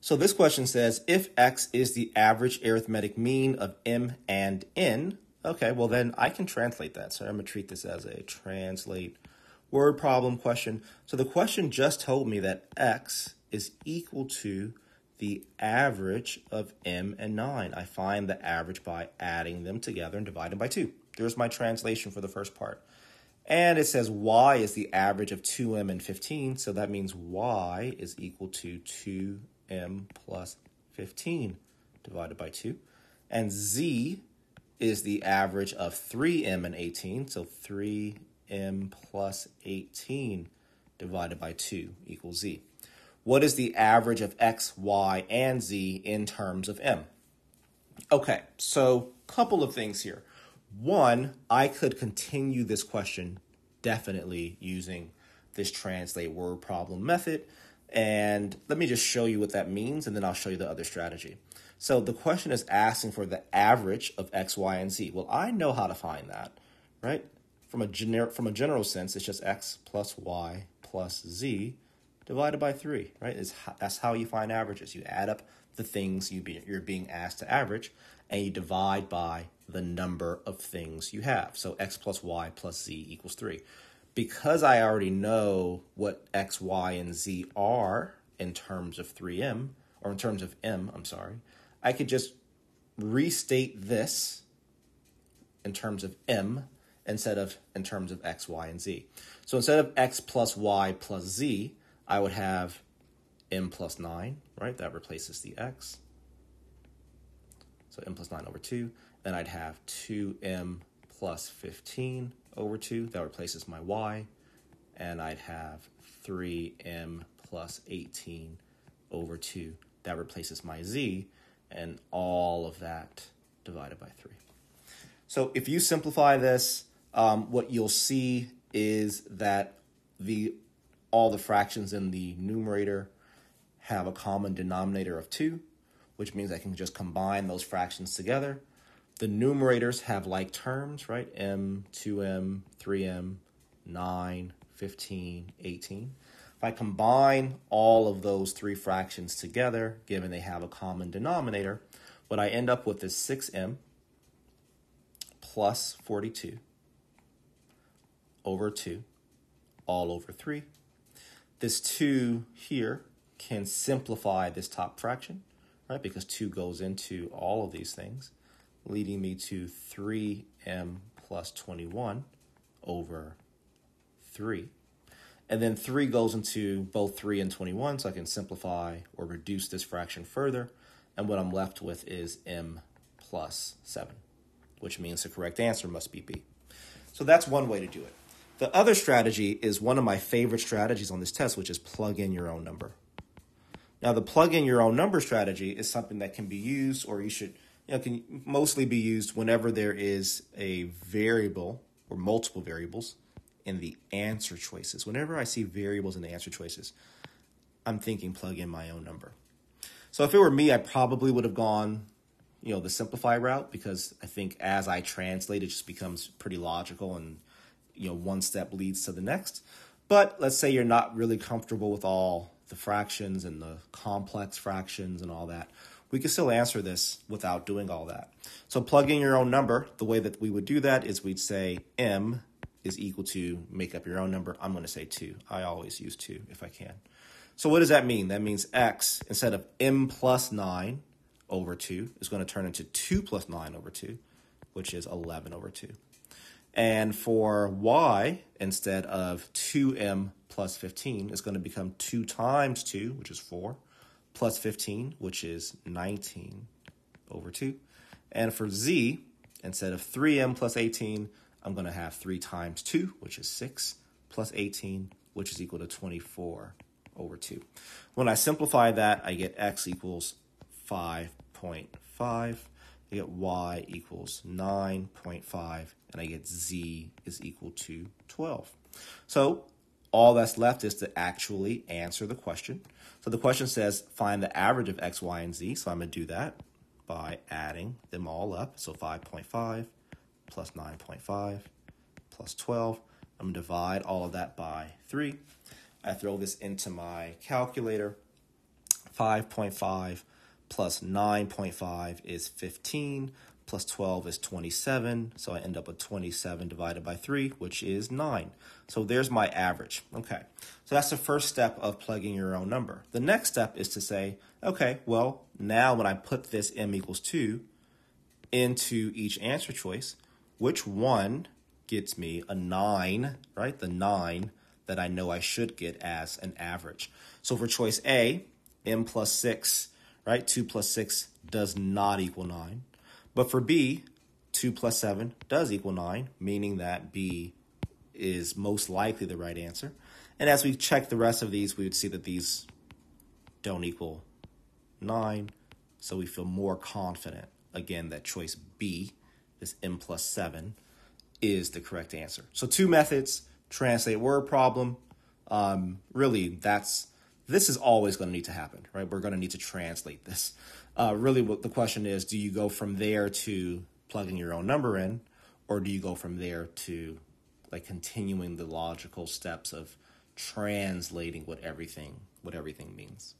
So this question says, if x is the average arithmetic mean of m and n, okay, well then I can translate that. So I'm going to treat this as a translate word problem question. So the question just told me that x is equal to the average of m and 9. I find the average by adding them together and dividing by 2. There's my translation for the first part. And it says y is the average of 2m and 15, so that means y is equal to 2m plus 15 divided by 2. And z is the average of 3m and 18, so 3m plus 18 divided by 2 equals z. What is the average of x, y, and z in terms of m? Okay, so couple of things here. One, I could continue this question definitely using this translate word problem method. And let me just show you what that means, and then I'll show you the other strategy. So the question is asking for the average of x, y, and z. Well, I know how to find that, right? From a, gener- from a general sense, it's just x plus y plus z divided by 3, right? Is that's how you find averages. You add up the things you be, you're being asked to average, and you divide by the number of things you have. So x plus y plus z equals 3. Because I already know what x, y, and z are in terms of 3m, or in terms of m, I'm sorry, I could just restate this in terms of m instead of in terms of x, y, and z. So instead of x plus y plus z, I would have m plus 9, right? That replaces the x. So m plus 9 over 2. Then I'd have 2m plus 15 over 2. That replaces my y. And I'd have 3m plus 18 over 2. That replaces my z. And all of that divided by 3. So if you simplify this, um, what you'll see is that the all the fractions in the numerator have a common denominator of 2, which means I can just combine those fractions together. The numerators have like terms, right? m, 2m, 3m, 9, 15, 18. If I combine all of those three fractions together, given they have a common denominator, what I end up with is 6m plus 42 over 2 all over 3 this 2 here can simplify this top fraction, right? Because 2 goes into all of these things, leading me to 3m plus 21 over 3. And then 3 goes into both 3 and 21, so I can simplify or reduce this fraction further. And what I'm left with is m plus 7, which means the correct answer must be B. So that's one way to do it. The other strategy is one of my favorite strategies on this test, which is plug in your own number. Now, the plug in your own number strategy is something that can be used, or you should, you know, can mostly be used whenever there is a variable or multiple variables in the answer choices. Whenever I see variables in the answer choices, I'm thinking plug in my own number. So if it were me, I probably would have gone, you know, the simplify route because I think as I translate, it just becomes pretty logical and you know one step leads to the next. But let's say you're not really comfortable with all the fractions and the complex fractions and all that. We can still answer this without doing all that. So plug in your own number. The way that we would do that is we'd say m is equal to, make up your own number. I'm going to say 2. I always use 2 if I can. So what does that mean? That means x, instead of m plus 9 over 2, is going to turn into 2 plus 9 over 2, which is 11 over 2. And for y, instead of 2m plus 15, is going to become 2 times 2, which is 4, plus 15, which is 19 over 2. And for z, instead of 3m plus 18, I'm going to have 3 times 2, which is 6, plus 18, which is equal to 24 over 2. When I simplify that, I get x equals 5.5 I get y equals 9.5, and I get z is equal to 12. So all that's left is to actually answer the question. So the question says find the average of x, y, and z. So I'm going to do that by adding them all up. So 5.5 plus 9.5 plus 12. I'm going to divide all of that by 3. I throw this into my calculator. 5.5 plus 9.5 is 15, plus 12 is 27. So I end up with 27 divided by 3, which is 9. So there's my average. Okay, so that's the first step of plugging your own number. The next step is to say, okay, well, now when I put this m equals 2 into each answer choice, which one gets me a 9, right? The 9 that I know I should get as an average. So for choice A, m plus 6, right? 2 plus 6 does not equal 9. But for B, 2 plus 7 does equal 9, meaning that B is most likely the right answer. And as we check the rest of these, we would see that these don't equal 9. So we feel more confident, again, that choice B, this m plus 7, is the correct answer. So two methods, translate word problem. Um, really, that's this is always going to need to happen, right? We're going to need to translate this. Uh, really, what the question is: Do you go from there to plugging your own number in, or do you go from there to like continuing the logical steps of translating what everything what everything means?